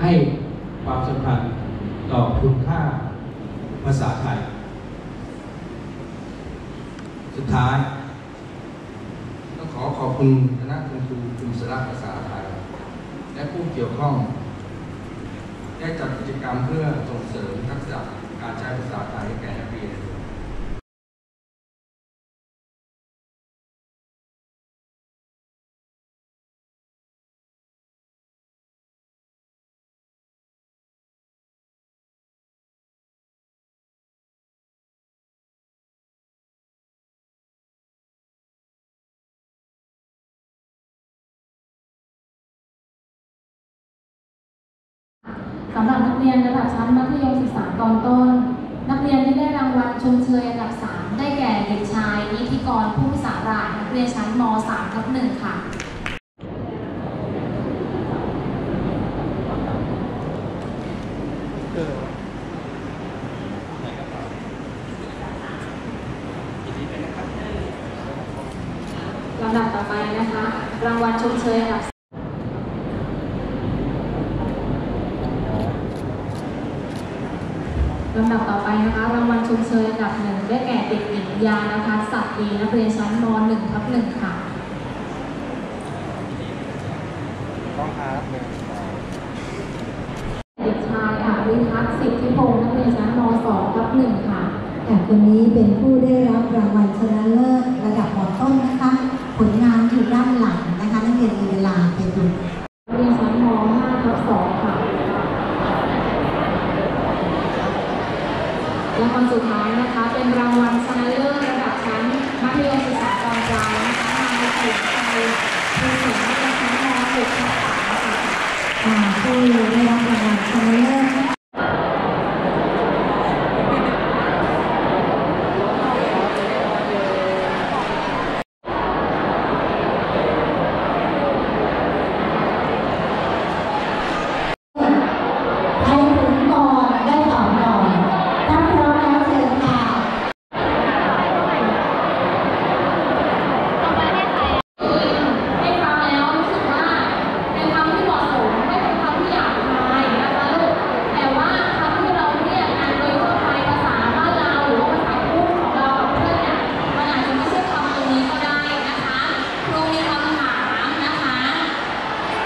ให้ความสำคัญต่อคุณค่าภาษาไทย สุดท้ายต้องขอขอบคุณคณะครูคุณสระภาษาไทย และผู้เกี่ยวข้อง ได้จัดกิจกรรมเพื่อส่งเสริมทักษะการใช้ภาษาไทยให้แก่นักเรียนำหรับนักเรียนระดับชั้นมัธยมศึกษาตอนต้น นักเรียนที่ได้รางวัลชมเชยอันดับ 3 ได้แก่เด็กชายนิติกรผู้สารานักเรียนชั้นม .3 ทับ1ค่ะลำดับต่อไปนะคะ รางวัลชมเชยอันดับ ลำดับต่อไปนะคะรางวัลชมเชยอันดับหนึ่งได้แก่เด็กหญิงยานะคะสัตว์ดีนักเรียนชั้นม .1 ทับ1ค่ะต้องอาร์หนึ่งเด็กชายอาริทัศน์สิทธิพงศ์นักเรียนชั้นม .2 ทับ1ค่ะแต่คนนี้เป็นผู้ได้รับรางวัลชนะเลิศระดับมต้นนะคะ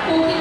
꼭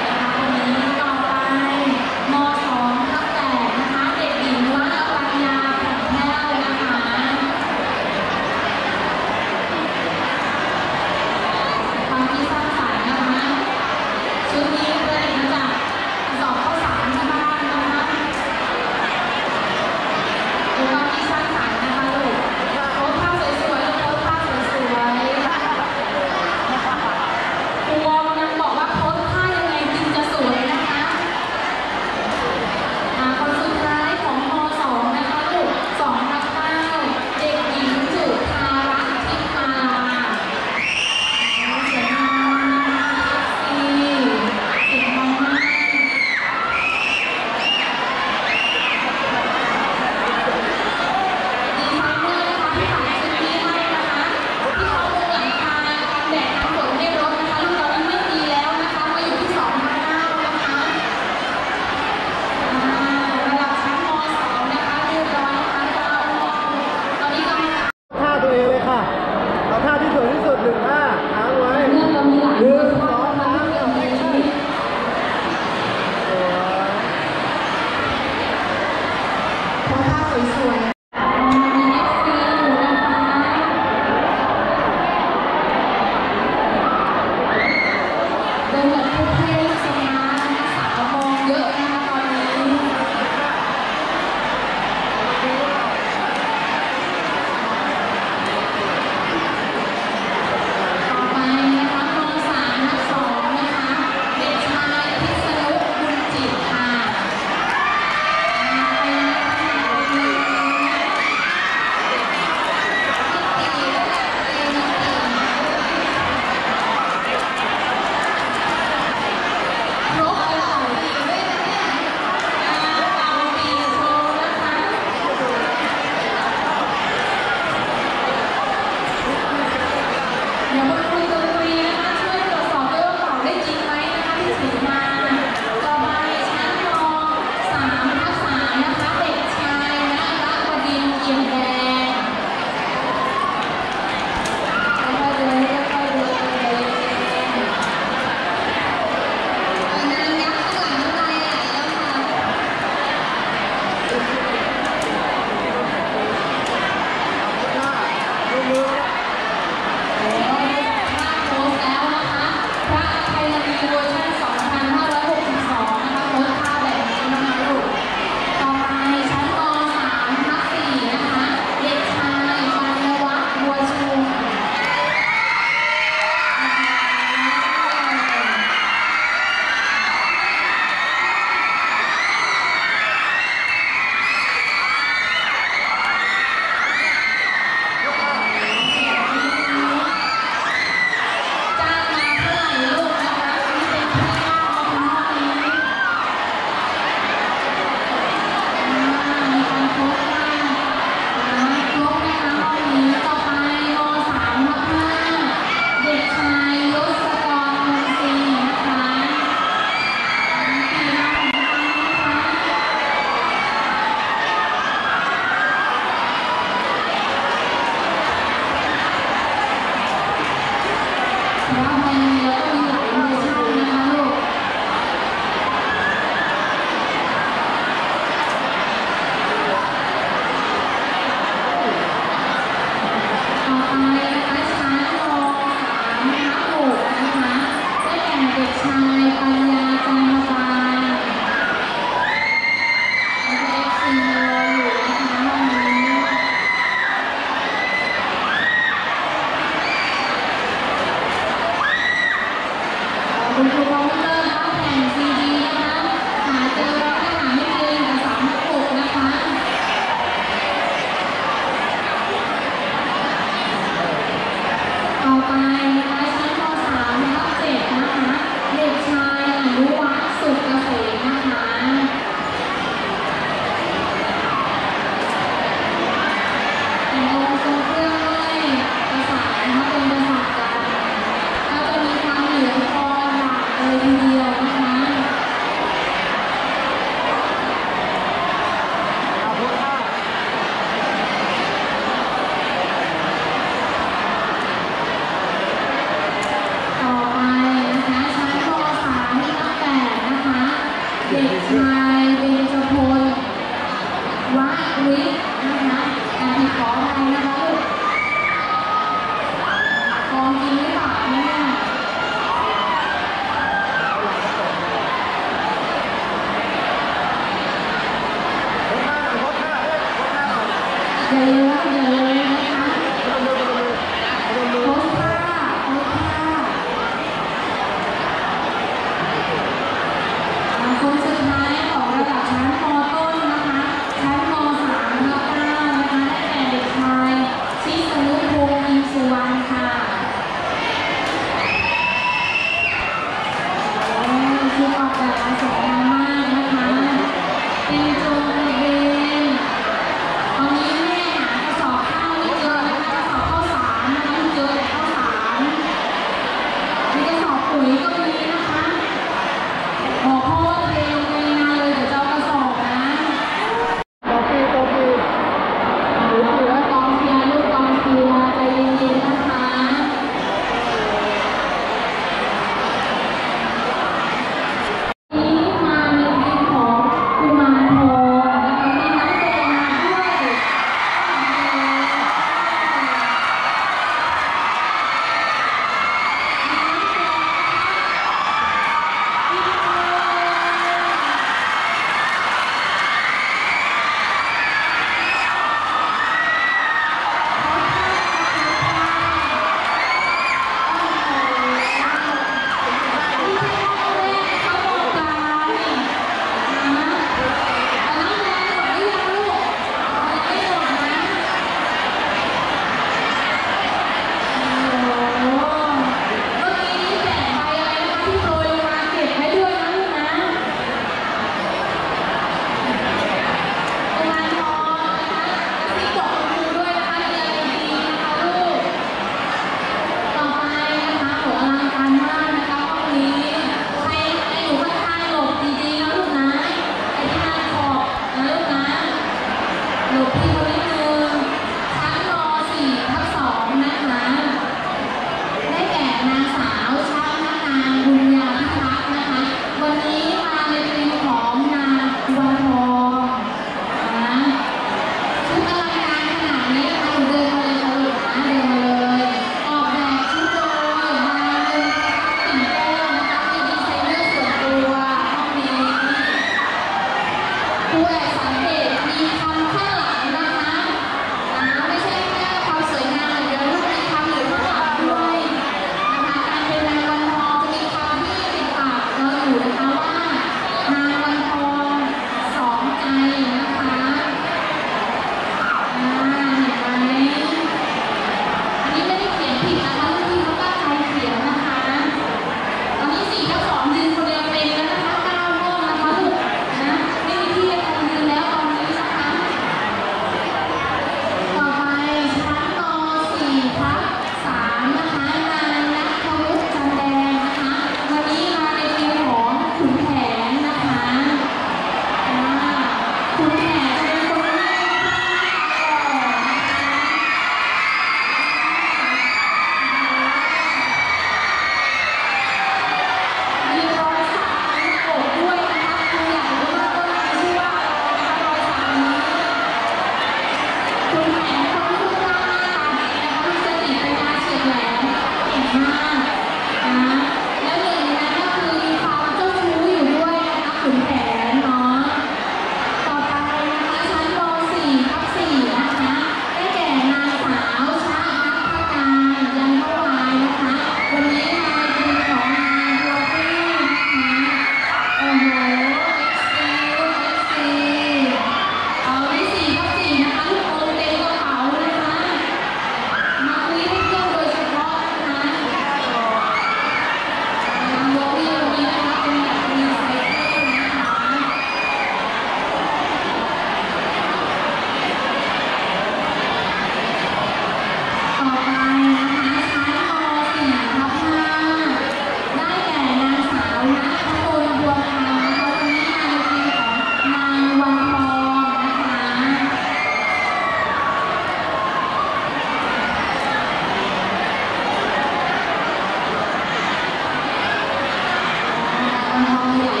Thank you.